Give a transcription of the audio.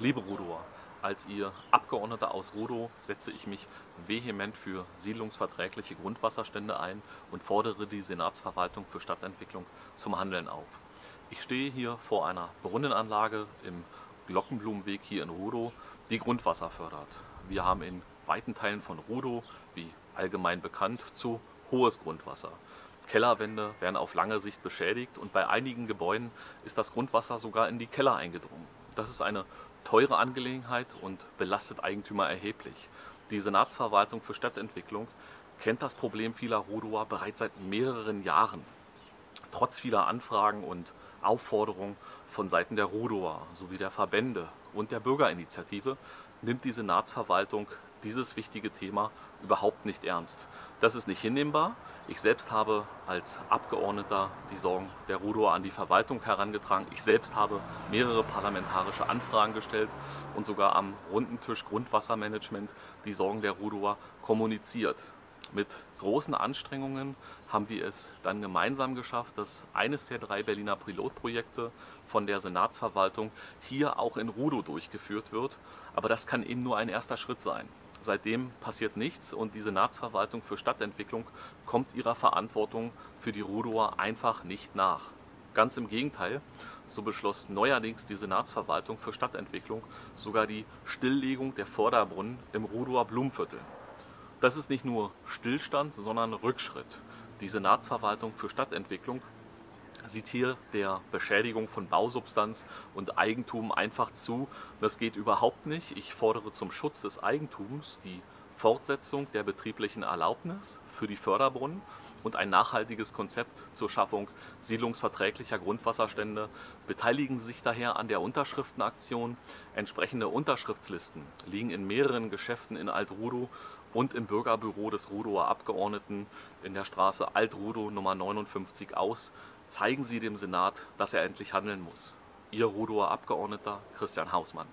Liebe Rudower, als Ihr Abgeordneter aus Rudow setze ich mich vehement für siedlungsverträgliche Grundwasserstände ein und fordere die Senatsverwaltung für Stadtentwicklung zum Handeln auf. Ich stehe hier vor einer Brunnenanlage im Glockenblumenweg hier in Rudow, die Grundwasser fördert. Wir haben in weiten Teilen von Rudow, wie allgemein bekannt, zu hohes Grundwasser. Kellerwände werden auf lange Sicht beschädigt und bei einigen Gebäuden ist das Grundwasser sogar in die Keller eingedrungen. Das ist eine teure Angelegenheit und belastet Eigentümer erheblich. Die Senatsverwaltung für Stadtentwicklung kennt das Problem vieler Rudower bereits seit mehreren Jahren. Trotz vieler Anfragen und Aufforderungen von Seiten der Rudower sowie der Verbände und der Bürgerinitiative nimmt die Senatsverwaltung dieses wichtige Thema überhaupt nicht ernst. Das ist nicht hinnehmbar. Ich selbst habe als Abgeordneter die Sorgen der Rudower an die Verwaltung herangetragen. Ich selbst habe mehrere parlamentarische Anfragen gestellt und sogar am runden Tisch Grundwassermanagement die Sorgen der Rudower kommuniziert. Mit großen Anstrengungen haben wir es dann gemeinsam geschafft, dass eines der drei Berliner Pilotprojekte von der Senatsverwaltung hier auch in Rudow durchgeführt wird. Aber das kann eben nur ein erster Schritt sein. Seitdem passiert nichts und die Senatsverwaltung für Stadtentwicklung kommt ihrer Verantwortung für die Rudower einfach nicht nach. Ganz im Gegenteil, so beschloss neuerdings die Senatsverwaltung für Stadtentwicklung sogar die Stilllegung der Förderbrunnen im Rudower Blumenviertel. Das ist nicht nur Stillstand, sondern Rückschritt. Die Senatsverwaltung für Stadtentwicklung sieht hier der Beschädigung von Bausubstanz und Eigentum einfach zu. Das geht überhaupt nicht. Ich fordere zum Schutz des Eigentums die Fortsetzung der betrieblichen Erlaubnis für die Förderbrunnen und ein nachhaltiges Konzept zur Schaffung siedlungsverträglicher Grundwasserstände. Beteiligen Sie sich daher an der Unterschriftenaktion. Entsprechende Unterschriftslisten liegen in mehreren Geschäften in Alt-Rudow und im Bürgerbüro des Rudower Abgeordneten in der Straße Alt-Rudow Nummer 59 aus. Zeigen Sie dem Senat, dass er endlich handeln muss. Ihr Rudower Abgeordneter Christian Hausmann.